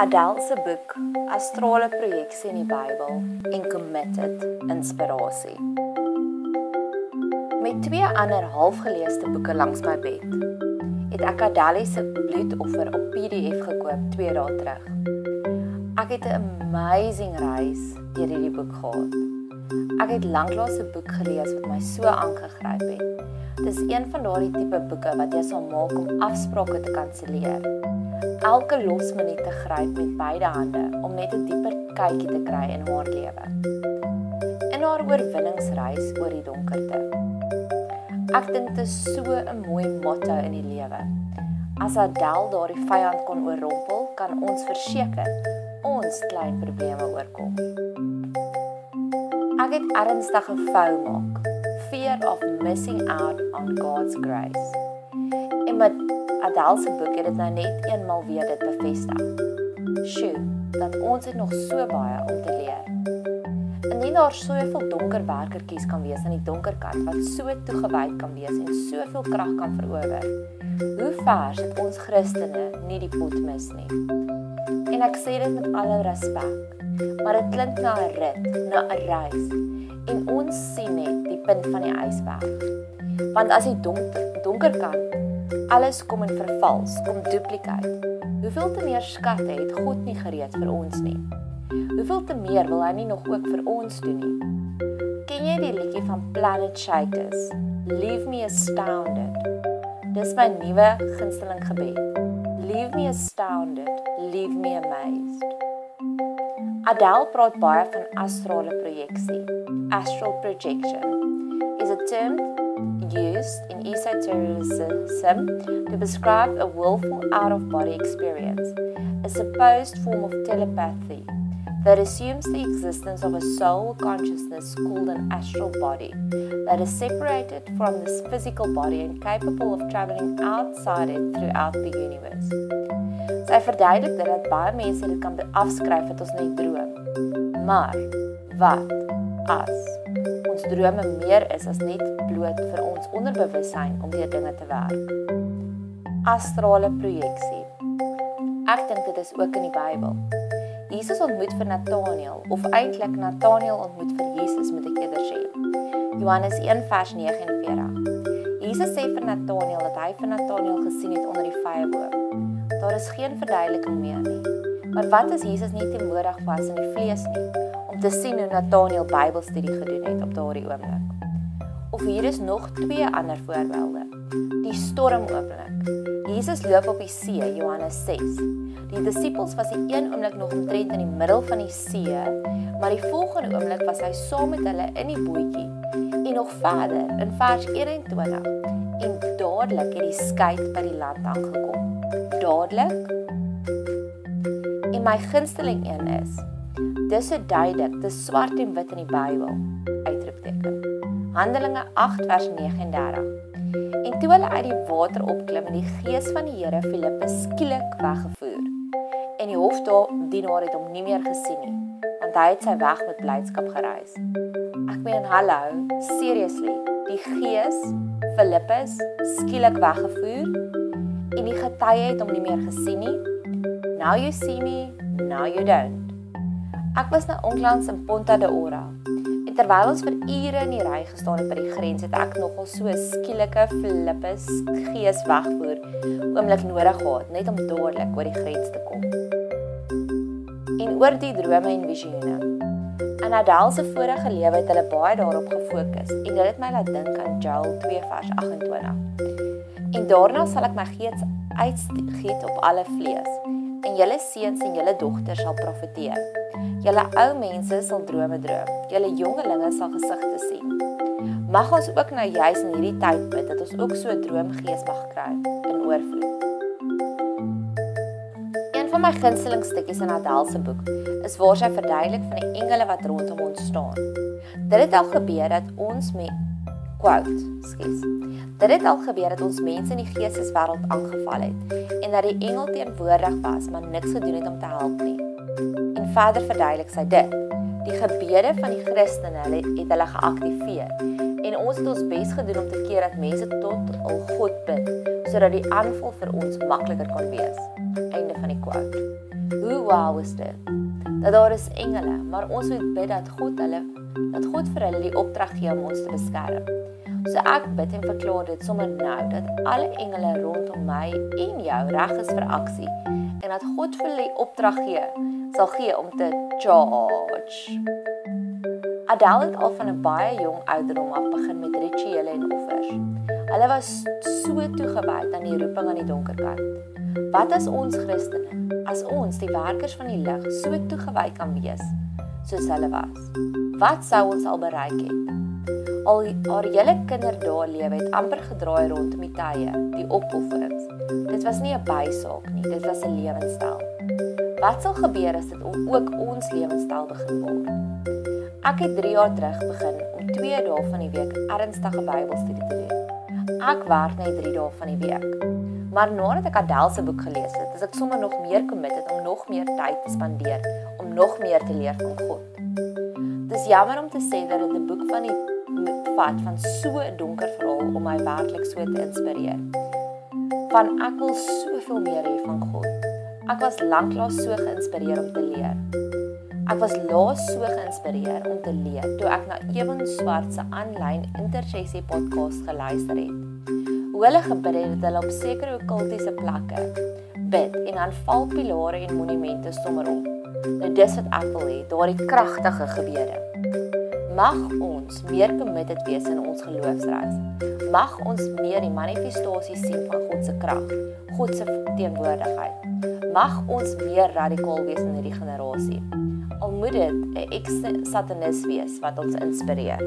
Adele se boek Astrale projeksie in die Bybel en Committed inspirasie. Met twee ander halfgeleesde boeke langs my bed, het ek Adele se bloedoffer op PDF gekoop 2 dae terug. Ek het 'n amazing reis deur hierdie boek gehad. Ek het lanklaas 'n boek gelees wat my so aangegryp het. Dis een van daardie tipe boeke wat jy sal maak om afsprake te kanselleer elke los minuut te gryp met beide hande om net 'n dieper kykie te kry in haar lewe. In haar oorwinningsreis oor die donkerte. Ek dink dit is so 'n mooi motto in die lewe. As Adel daardie vyand kon oorrompel, kan ons verseker ons klein probleme oorkom. Ek het ernstige fout maak. Fear of missing out on God's grace. En met Adele se boek het dit nou net eenmal weer dit bevestig. Sjoe, dat ons het nog so baie om te leer. Indien daar soveel donker werkertjies kan wees aan die donker kant wat so toegewyd kan wees en soveel krag kan verower, hoe ver sit ons Christene nie die pot mis nie. En ek sê dit met alle respek, maar dit klink na 'n rit, na 'n reis en ons sien net die punt van die ysberg. Want as die donker donker kant alles kom in vervals, kom duplikate. Hoeveel te meer skatte het God nie gereed vir ons nie? Hoeveel te meer wil hy nie nog ook vir ons doen nie? Ken jy die liedjie van Planet Shakers? Leave me astounded. Dis my nuwe gunsteling gebed. Leave me astounded, leave me amazed. Adele praat baie van astrale projeksie. Astral projection is a term used in esotericism to describe a willful out of body experience, a supposed form of telepathy that assumes the existence of a soul consciousness called an astral body that is separated from this physical body and capable of traveling outside it throughout the universe. Sy verduidelik dat dit baie mense dit kan afskryf dat ons net droom. Maar wat as drome meer is as net bloot vir ons onderbewussyn om weer dinge te werk. Astrale projeksie. Ek dink dit is ook in die Bybel. Jesus ontmoet vir Nathanael of eintlik Nathanael ontmoet vir Jesus moet ek eerder sê. Johannes 1 vers 49. Jesus sê vir Nathanael dat hy vir Nathanael gesien het onder die vyeboom. Daar is geen verduideliking meer nie. Maar wat as Jesus nie teenwoordig was in die vlees nie te sien hoe Nathanael Bybelstudie gedoen het op daardie oomblik? Of hier is nog twee ander voorbeelde. Die storm oomblik. Jesus loop op die see, Johannes 6. Die disippels was die een oomblik nog omtrent in die middel van die see, maar die volgende oomblik was hy saam met hulle in die bootjie. En nog verder in vers 21 en dadelik het die skei by die land aangekom. Dadelik. En my gunsteling een is dis so duidelik, dis swart en wit in die Bybel. Uitroepteken. Handelinge 8 vers 39. En toe hulle uit die water opklim en die gees van die Here Filippus skielik weggevoer. En die hofdienaar het hom nie meer gesien nie, want hy het sy weg met blydskap gereis. Ek meen hallo, seriously, die gees Filippus skielik weggevoer en die getuie het hom nie meer gesien nie. Now you see me, now you don't. Ek was nou onlangs in Ponta de Ora En terwyl ons vir ure in die ry gestaan het by die grens, het ek nogal so skielike flippes gees wegvoer oomblik nodig gehad net om dadelik oor die grens te kom. En oor die drome en visioene. In Adele se vorige lewe het hulle baie daarop gefokus en dit het my laat dink aan Joel 2 vers 28. En daarna sal ek my gees uitgiet op alle vlees en julle seuns en julle dogters sal profeteer. Julle ou mense sal drome droom. Julle jongelinge sal gesigte sien. Mag ons ook nou juis in hierdie tyd bid dat ons ook so 'n droomgees mag kry in oorvloed. Een van my gunsteling stukkies in Adele se boek is waar sy verduidelik van die engele wat rondom ons staan. Dit het al gebeur dat ons met quote, skus. Dit het al gebeur dat ons mense in die geesteswêreld aangeval het en dat die engel teenwoordig was, maar niks gedoen het om te help nie verder verduidelik sy dit. Die gebede van die Christene het hulle geaktiveer en ons het ons bes gedoen om te keer dat mense tot al God bid sodat die aanval vir ons makliker kan wees. Einde van die quote. Hoe wow is dit? Dat daar is engele, maar ons moet bid dat God hulle dat God vir hulle die opdrag gee om ons te beskerm. So ek bid en verklaar dit sommer nou dat alle engele rondom my en jou reg is vir aksie en dat God vir hulle die opdrag gee sal gee om te charge. Adele het al van 'n baie jong ouderdom af begin met rituele en offers. Hulle was so toegewy aan die roeping aan die donker kant. Wat as ons Christene, as ons die werkers van die lig so toegewy kan wees soos hulle was? Wat sou ons al bereik het? Al haar hele kinderdae lewe het amper gedraai rondom die tye, die opofferings. Dit was nie 'n bysaak nie, dit was 'n lewenstyl. Wat sal gebeur as dit ook ons lewenstyl begin word? Ek het 3 jaar terug begin om 2 dae van die week ernstige Bybelstudie te doen. Ek werk net 3 dae van die week. Maar nadat ek Adele se boek gelees het, is ek sommer nog meer committed om nog meer tyd te spandeer om nog meer te leer van God. Dis jammer om te sê dat dit 'n boek van die vat van so 'n donker verhaal om my werklik so te inspireer. Van ek wil soveel meer hê van God. Ek was lanklaas so geïnspireer om te leer. Ek was laas so geïnspireer om te leer toe ek na Ewan Swart se aanlyn intersessie podcast geluister het. Hoe hulle gebid het dat hulle op sekere okkultiese plekke bid en dan val pilare en monumente sommer om. Nou dis wat ek wil hê, daardie kragtige gebede. Mag ons meer committed wees in ons geloofsreis. Mag ons meer die manifestasie sien van God se krag, God se teenwoordigheid. Mag ons meer radikaal wees in hierdie generasie al moet dit 'n eks-satanis wees wat ons inspireer.